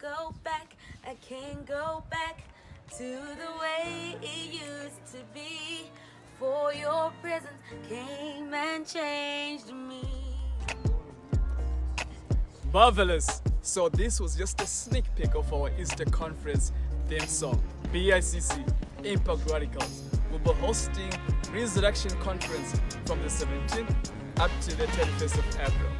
go back. I can't go back to the way it used to be. For your presence came and changed me. Marvelous! So this was just a sneak peek of our Easter conference theme song, BICC Impact Radicals. We'll be hosting Resurrection Conference from the 17th up to the 21st of April.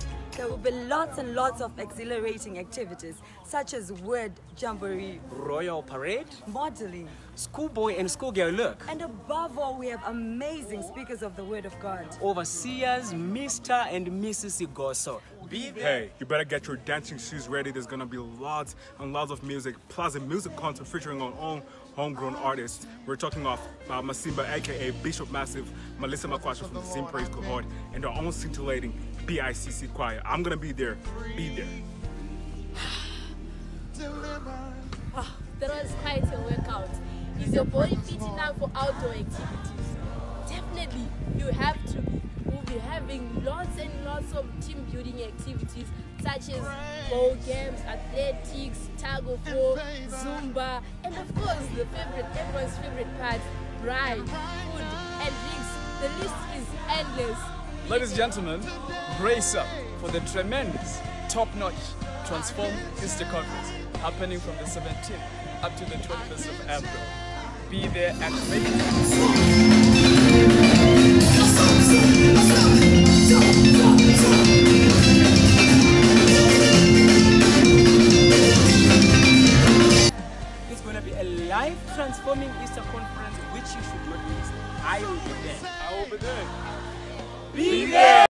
There will be lots and lots of exhilarating activities such as word jamboree, Royal Parade, modeling, schoolboy and schoolgirl look, and above all, we have amazing speakers of the Word of God. overseers Mr. and Mrs. Igoso. Be there. Hey, you better get your dancing shoes ready. There's gonna be lots and lots of music, plus a music concert featuring our own homegrown artists. We're talking of uh, Masimba, aka Bishop Massive, Melissa Makwasha from the Sing Praise cohort, and our own scintillating BICC choir. I'm gonna be there. Be there. Is your body fit enough for outdoor activities? Definitely, you have to be. We'll be having lots and lots of team building activities such as ball games, athletics, tug of war, Zumba, and of course the favorite, everyone's favorite part, braai, food, and drinks. The list is endless. Ladies and gentlemen, brace up for the tremendous, top-notch Transform Easter Conference happening from the 17th up to the 21st of April be there at It's gonna be a life transforming Easter conference which you should not miss. I will be there. I will be there. Be there!